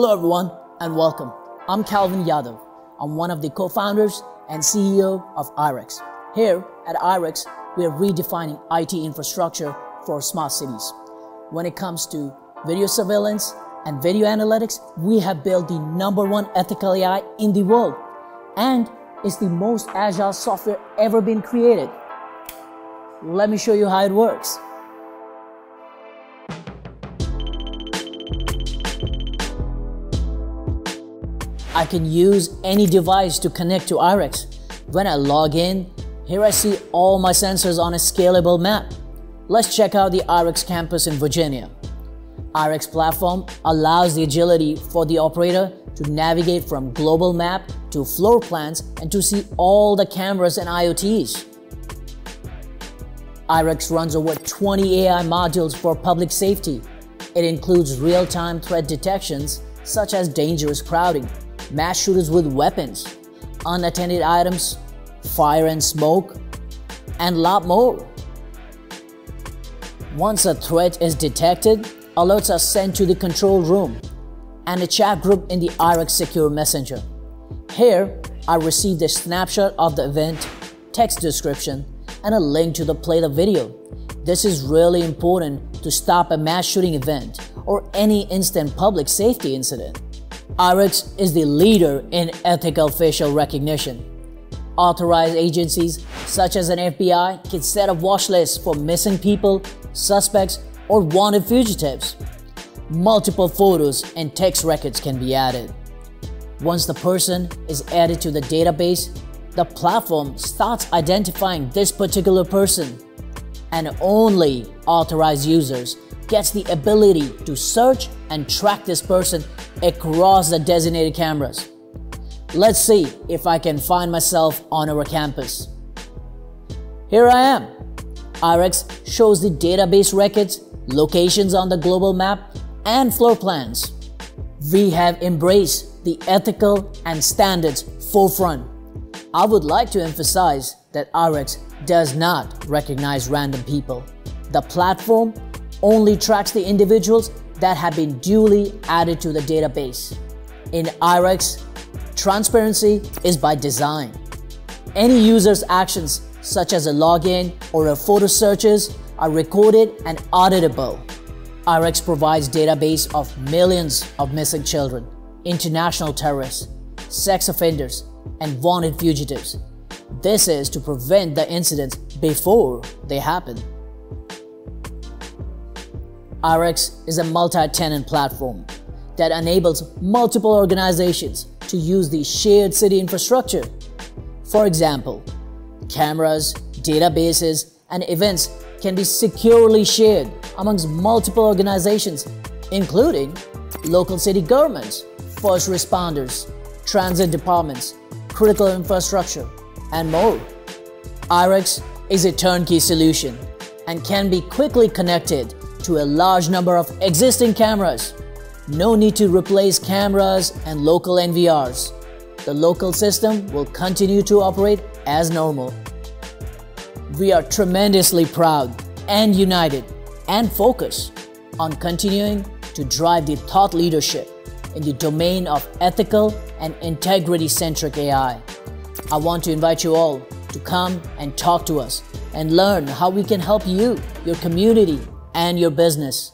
Hello, everyone, and welcome. I'm Calvin Yadav. I'm one of the co founders and CEO of IREX. Here at IREX, we are redefining IT infrastructure for smart cities. When it comes to video surveillance and video analytics, we have built the number one ethical AI in the world and it's the most agile software ever been created. Let me show you how it works. I can use any device to connect to IREX. When I log in, here I see all my sensors on a scalable map. Let's check out the IREX campus in Virginia. IREX platform allows the agility for the operator to navigate from global map to floor plans and to see all the cameras and IoTs. IREX runs over 20 AI modules for public safety. It includes real-time threat detections such as dangerous crowding, mass shooters with weapons, unattended items, fire and smoke, and a lot more. Once a threat is detected, alerts are sent to the control room and a chat group in the IREX Secure Messenger. Here, I received a snapshot of the event, text description, and a link to the play the video. This is really important to stop a mass shooting event or any instant public safety incident. IREX is the leader in ethical facial recognition. Authorized agencies such as an FBI can set up watch lists for missing people, suspects, or wanted fugitives. Multiple photos and text records can be added. Once the person is added to the database, the platform starts identifying this particular person and only authorized users gets the ability to search and track this person across the designated cameras. Let's see if I can find myself on our campus. Here I am. IREX shows the database records, locations on the global map, and floor plans. We have embraced the ethical and standards forefront. I would like to emphasize that IREX does not recognize random people. The platform only tracks the individuals that have been duly added to the database. In IREX, transparency is by design. Any user's actions, such as a login or a photo searches, are recorded and auditable. IREX provides database of millions of missing children, international terrorists, sex offenders, and wanted fugitives. This is to prevent the incidents before they happen. IREX is a multi-tenant platform that enables multiple organizations to use the shared city infrastructure. For example, cameras, databases, and events can be securely shared amongst multiple organizations, including local city governments, first responders, transit departments, critical infrastructure, and more. IREX is a turnkey solution and can be quickly connected to a large number of existing cameras. No need to replace cameras and local NVRs. The local system will continue to operate as normal. We are tremendously proud and united and focused on continuing to drive the thought leadership in the domain of ethical and integrity centric AI. I want to invite you all to come and talk to us and learn how we can help you, your community, and your business.